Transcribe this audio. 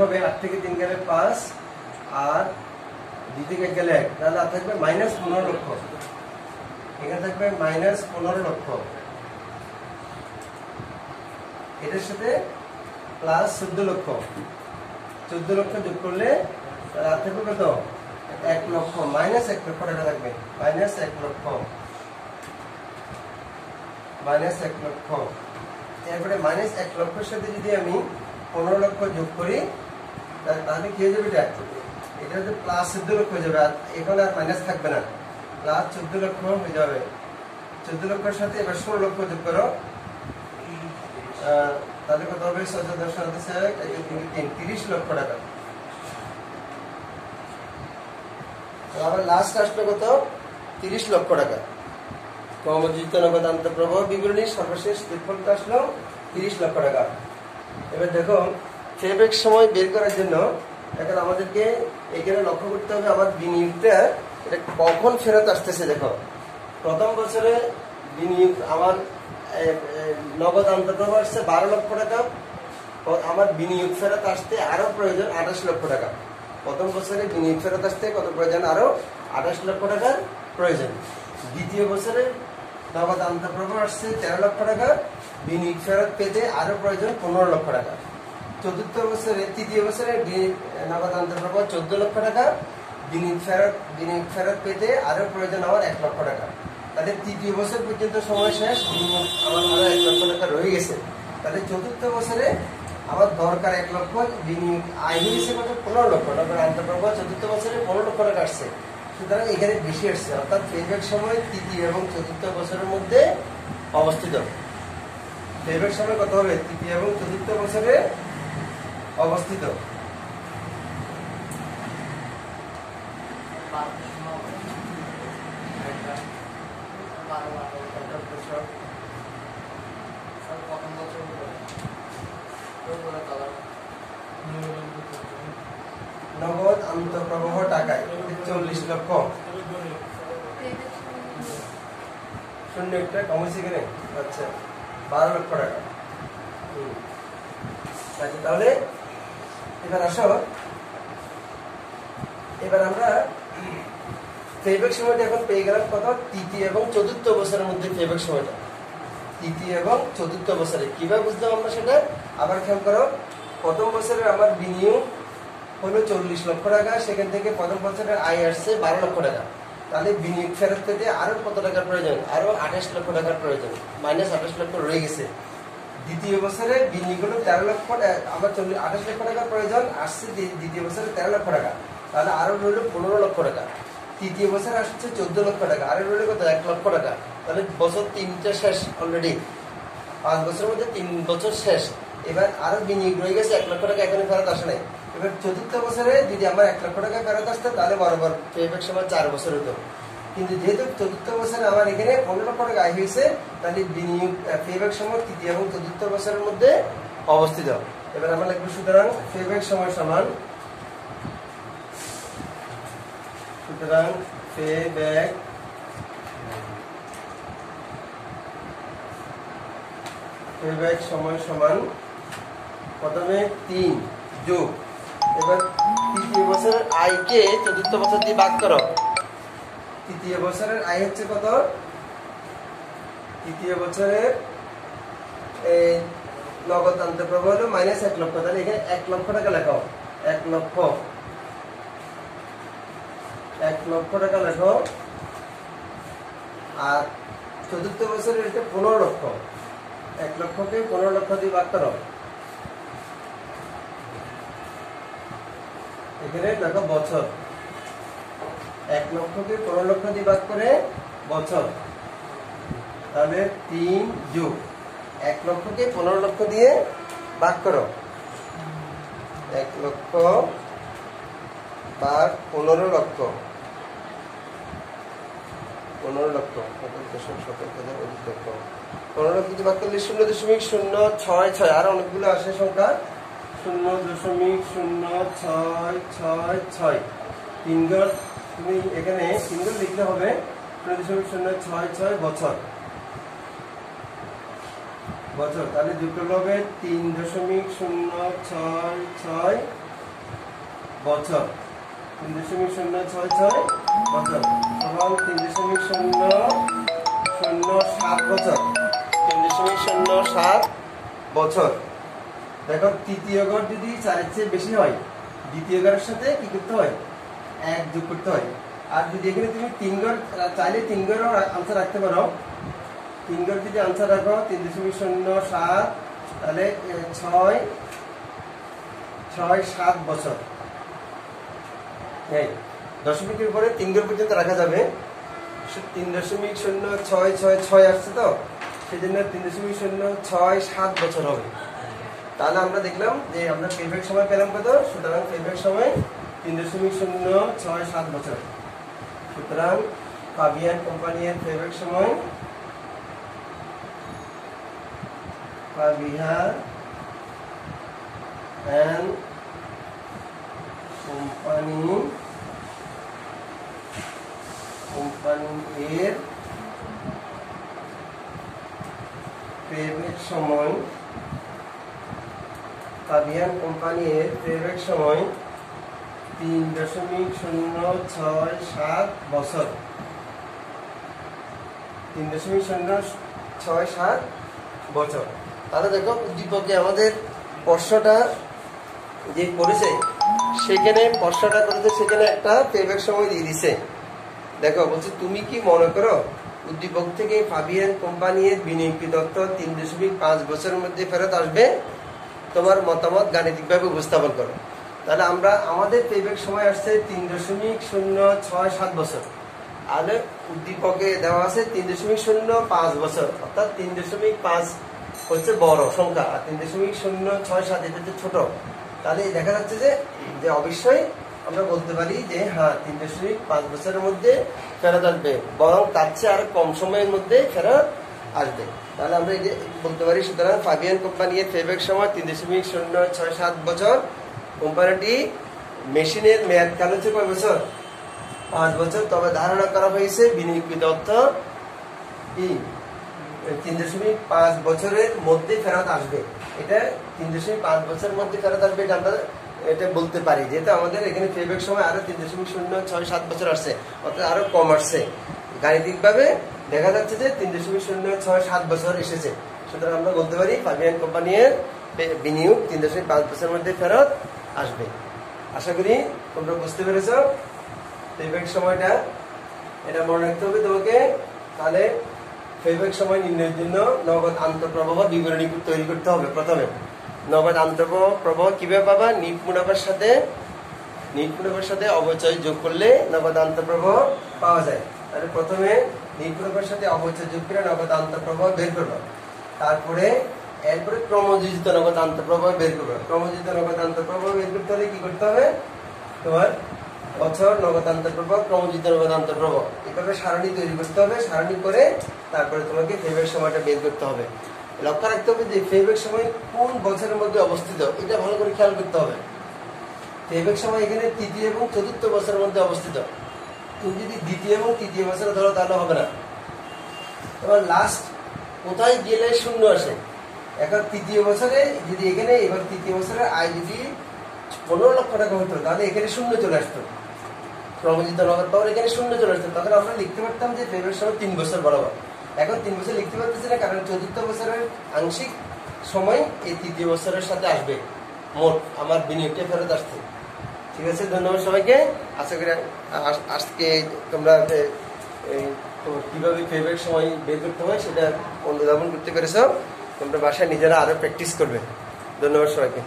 হবে আট থেকে তিন গেলে পাঁচ, আর দুই থেকে গেলে এক। তাহলে আর থাকবে মাইনাস পনেরো লক্ষ। এখানে থাকবে মাইনাস পনেরো লক্ষ। এটার সাথে প্লাস চোদ্দ লক্ষ। চোদ্দ লক্ষ যোগ করলে আর থাকবে কত? এক লক্ষ। মাইনাস এক লক্ষ টাকা থাকবে। মাইনাস এক লক্ষ। মাইনাস এক লক্ষ। এরপরে মাইনাস এক লক্ষের সাথে যদি আমি পনেরো লক্ষ যোগ করি তাহলে কি হয়ে যাবে এটা? এটা হচ্ছে প্লাস চোদ্দ লক্ষ হয়ে যাবে, আর এখানে আর মাইনাস থাকবে না। প্লাস চোদ্দ লক্ষ হয়ে যাবে। চোদ্দ লক্ষের সাথে এবার ষোলো লক্ষ যোগ করো। তাহলে কত হবে? ছয় দশ তিন, তিরিশ লক্ষ টাকা। আবার লাস্ট আসবে কত? তিরিশ লক্ষ টাকা। কর্মজিত নগদান্ত প্রবাহ বিবরণী সর্বশেষ আসলো, তিরিশ লক্ষ টাকা। এবার দেখো ফেবেক সময় বের করার জন্য এখন আমাদেরকে এখানে লক্ষ্য করতে হবে আমার বিনিয়োগটা, এটা কখন ফেরত আসতেছে দেখো। প্রথম বছরে বিনিয়োগ আমার নগদ আন্তঃপ্রবাহ আসছে বারো লক্ষ টাকা আমার বিনিয়োগ ফেরত আসতে আরও প্রয়োজন আঠাশ লক্ষ টাকা। প্রথম বছরে বিনিয়োগ ফেরত আসতে কত প্রয়োজন? আরও আঠাশ লক্ষ টাকার প্রয়োজন। দ্বিতীয় বছরে নগদ আন্তঃপ্রবাহ আসছে, তেরো লক্ষ টাকা। বিনিয়োগ ফেরত পেতে আরও প্রয়োজন পনেরো লক্ষ টাকা। চতুর্থ বছরে, তৃতীয় বছরে নগদ আন্তঃপ্রবাহ চোদ্দ লক্ষ টাকা। বিনিয়োগ ফেরত বিনিয়োগ ফেরত পেতে আরও প্রয়োজন আমার এক লক্ষ টাকা। তাহলে তৃতীয় বছর পর্যন্ত সময় শেষ আমার এক লক্ষ টাকা রয়ে গেছে। তাহলে চতুর্থ বছরে আমার দরকার এক লক্ষ বিনিয়োগ আয় হয়েছে কত? পনেরো লক্ষ। নগদ আন্তঃপ্রবাহ চতুর্থ বছরে পনেরো লক্ষ টাকা আসছে। সুতরাং এখানে বেশি আসছে অর্থাৎ পেব্যাক সময় তৃতীয় এবং চতুর্থ বছরের মধ্যে অবস্থিত পেব্যাক সময় কত হবে তৃতীয় এবং চতুর্থ বছরে অবস্থিত নগদ আন্তঃপ্রবাহ টাকায় চল্লিশ লক্ষ। শূন্য একটা কমেছে কিনে আচ্ছা বারো লক্ষ টাকা। আচ্ছা তাহলে এবার আসো। এবার আমরা পেব্যাক সময়টা এখন পেয়ে গেলাম কত? তৃতীয় এবং চতুর্থ বছরের মধ্যে পেব্যাক সময়টা। তৃতীয় এবং চতুর্থ বছরে। কীভাবে বুঝলাম আমরা সেটা? আবার খেয়াল করো, প্রথম বছরে আমার বিনিয়োগ হলো চল্লিশ লক্ষ টাকা, সেখান থেকে প্রথম বছরের আয় আসছে বারো লক্ষ টাকা। তাহলে বিনিয়োগ ফেরত পেতে আরও কত টাকার প্রয়োজন? আরও আঠাশ লক্ষ টাকার প্রয়োজন। মাইনাস আঠাশ লক্ষ রয়ে গেছে। দ্বিতীয় বছরে বিনিয়োগ হলো তেরো লক্ষ আমার চল্লিশ, আঠাশ লক্ষ টাকার প্রয়োজন, আসছে দ্বি- দ্বিতীয় বছরে তেরো লক্ষ টাকা। তাহলে আরও রইল পনেরো লক্ষ টাকা। তৃতীয় বছর আসছে চোদ্দ লক্ষ টাকা, আরও রইল কত? এক লক্ষ টাকা। তাহলে বছর তিনটা শেষ অলরেডি পাঁচ বছরের মধ্যে তিন বছর শেষ। এবার আরও বিনিয়োগ রয়ে গেছে, এক লক্ষ টাকা এখানে ফেরত আসে নাই। এবার চতুর্থ বছরে যদি আমার এক লক্ষ টাকা ফেরত আসতো, তাহলে বরাবর পেব্যাক সময় চার বছর হতো। কিন্তু যেহেতু চতুর্থ বছরে আমার এখানে পনেরো লক্ষ টাকা আয় হয়েছে, তাহলে বিনিয়োগ পেব্যাক সময় তৃতীয় এবং চতুর্থ বছরের মধ্যে অবস্থিত। এবার আমার লিখব, সুতরাং পেব্যাক সময় সমান সুতরাং পেব্যাক পেব্যাক সময় সমান প্রথমে তিন যোগ এবার তৃতীয় বছরের আয়কে চতুর্থ বছর দিয়ে ভাগ করো। তৃতীয় বছরের আয় হচ্ছে কত? তৃতীয় বছরের এই নগদ আন্তঃপ্রবাহ হলো মাইনাস এক লক্ষ। তাহলে এখানে এক লক্ষ টাকা লেখাও এক লক্ষ। এক লক্ষ টাকা লেখো। আর চতুর্থ বছরের এটা পনেরো লক্ষ। এক লক্ষকে পনেরো লক্ষ দিয়ে ভাগ করো। এখানে দেখো বছর। এক লক্ষকে পনেরো লক্ষ দিয়ে ভাগ করে বছর? তাহলে তিন যুগ। এক লক্ষকে পনেরো লক্ষ দিয়ে ভাগ করো। এক লক্ষ ভাগ পনেরো লক্ষ। পনেরো লক্ষ। সতেরো দশমিক লক্ষ। পনেরো লক্ষ ভাগ করলে শূন্য দশমিক শূন্য ছয় ছয়। আর অনেকগুলো আসে সংখ্যা। শূন্য দশমিক শূন্য ছয় ছয় ছয়। ঘর তুমি এখানে ঘর লিখতে হবে শূন্য দশমিক শূন্য ছয় ছয় বছর। বছর, তাহলে যোগ হবে তিন দশমিক শূন্য ছয় ছয় বছর। তিন দশমিক শূন্য ছয় ছয় বছর। এবং তিন দশমিক শূন্য শূন্য সাত বছর। তিন দশমিক শূন্য সাত বছর। দেখো, তৃতীয় ঘর যদি চারের চেয়ে বেশি হয়, দ্বিতীয় ঘরের সাথে কি করতে হয়? এক যোগ করতে হয়। আর যদি এখানে তুমি তিন ঘর চাইলে তিন ঘরও আনসার রাখতে পারো। তিন ঘর যদি আনসার রাখো, তিন দশমিক শূন্য সাত, তাহলে ছয় ছয় সাত বছর। হ্যাঁ দশমিকের পরে তিন ঘর পর্যন্ত রাখা যাবে। তিন দশমিক শূন্য ছয় ছয় ছয় আসছে তো? সেই জন্য তিন দশমিক শূন্য ছয় সাত বছর হবে। তাহলে আমরা দেখলাম যে আমরা পেব্যাক সময় পেলাম কত? সুতরাং পেব্যাক সময় তিন দশমিক শূন্য ছয় সাত বছর। সুতরাং পাবিয়ান কোম্পানির পেব্যাক সময় পাবিহার অ্যান্ড কোম্পানি কোম্পানি এর পেব্যাক সময় পাবিয়ান কোম্পানির পেব্যাক সময় তিন দশমিক শূন্য ছয় সাত বছর। তিন দশমিক শূন্য ছয় সাত বছর। তাহলে দেখো, উদ্দীপকে আমাদের প্রশ্নটা যে করেছে, সেখানে প্রশ্নটা করেছে সেখানে একটা পেব্যাক সময় দিয়ে দিছে। দেখো, বলছি, তুমি কি মনে করো, উদ্দীপক থেকে ফাবিয়ান কোম্পানির বিনিয়োগকৃত অর্থ তিন দশমিক পাঁচ বছরের মধ্যে ফেরত আসবে? তোমার মতামত গাণিতিকভাবে উপস্থাপন করো। তাহলে আমরা, আমাদের পেব্যাক সময় আসছে তিন দশমিক শূন্য ছয় সাত বছর। আর উদ্দীপকে দেওয়া আছে তিন দশমিক শূন্য পাঁচ বছর। অর্থাৎ তিন দশমিক পাঁচ হচ্ছে বড় সংখ্যা, আর তিন দশমিক শূন্য ছয় সাত এটা হচ্ছে ছোট। তাহলে দেখা যাচ্ছে যে যে অবশ্যই আমরা বলতে পারি যে হ্যাঁ তিন দশমিক পাঁচ বছরের মধ্যে ফেরত আসবে। বরং তার চেয়ে আরও কম সময়ের মধ্যে ফেরত আসবে। তাহলে আমরা এই যে বলতে পারি, সুতরাং ফাবিয়ান কোম্পানির ফেব্যাক সময় তিন দশমিক শূন্য ছয় সাত বছর। কোম্পানিটি মেশিনের মেয়াদ কাল হচ্ছে কয় বছর? পাঁচ বছর। তবে ধারণা করা হয়েছে বিনিয়োগকৃত অর্থ কি? তিন দশমিক পাঁচ বছরের মধ্যে ফেরত আসবে। এটা তিন দশমিক পাঁচ বছরের মধ্যে ফেরত আসবে এটা আমরা এটা বলতে পারি। যেহেতু আমাদের এখানে ফেব্যাক সময় আরও তিন দশমিক শূন্য ছয় সাত বছর আসছে, অর্থাৎ আরও কম আসছে। গাণিতিকভাবে দেখা যাচ্ছে যে তিন দশমিক শূন্য ছয় সাত বছর এসেছে। সুতরাং আমরা বলতে পারি ফাবিয়ান কোম্পানির বিনিয়োগ তিন দশমিক পাঁচ বছরের মধ্যে ফেরত আসবে। আশা করি তোমরা বুঝতে পেরেছ। পেব্যাক সময়টা, এটা মনে রাখতে হবে তোমাকে। তাহলে পেব্যাক সময় নির্ণয়ের জন্য নগদ আন্তঃপ্রবাহ বিবরণী তৈরি করতে হবে প্রথমে। নগদ আন্তঃপ্রবাহ প্রবাহ কীভাবে পাবা? নিট মুনাফার সাথে, নিট মুনাফার সাথে অবচয় যোগ করলে নগদ আন্তঃপ্রবাহ পাওয়া যায়। তাহলে প্রথমে মুনাফার সাথে অবচয় যোগ করে নগদ আন্তঃপ্রবাহ বের করব তারপরে এরপরে ক্রমযোজিত নগদ আন্তঃপ্রবাহ বের করব ক্রমযোজিত নগদ আন্তঃপ্রবাহ বের করতে হলে কি করতে হবে? তোমার বছর নগদ আন্তঃপ্রবাহ, ক্রমযোজিত নগদ আন্তঃপ্রবাহ। এভাবে সারণী তৈরি করতে হবে। সারণী করে তারপরে তোমাকে ফেব্রুয়ারি সময়টা বের করতে হবে। লক্ষ্য রাখতে হবে যে ফেব্রুয়ারি সময় কোন বছরের মধ্যে অবস্থিত, এটা ভালো করে খেয়াল করতে হবে। ফেব্রুয়ারি সময় এখানে তৃতীয় এবং চতুর্থ বছরের মধ্যে অবস্থিত। তুমি যদি দ্বিতীয় এবং তৃতীয় বছরে ধরো, তাহলে হবে না। এবার লাস্ট কোথায় গেলে শূন্য আসে? এখন তৃতীয় বছরে যদি এখানে, এবার তৃতীয় বছরে আয় যদি পনেরো লক্ষ টাকা হতো, তাহলে এখানে শূন্য চলে আসতো। ক্রমজিত নগদ পাওয়ার এখানে শূন্য চলে আসতো। তখন আমরা লিখতে পারতাম যে ফেব্রুয়ারি সময় তিন বছর বরাবর। এখন তিন বছর লিখতে পারতেছি না, কারণ চতুর্থ বছরের আংশিক সময় এই তৃতীয় বছরের সাথে আসবে। মোট, আমার বিনিয়োগটা ফেরত আসছে। ঠিক আছে, ধন্যবাদ সবাইকে। আশা করি আজকে তোমরা কীভাবে ফেভারিট সময় বের করতে হয় সেটা অনুধাবন করতে পেরেছ। তোমরা বাসায় নিজেরা আরও প্র্যাকটিস করবে। ধন্যবাদ সবাইকে।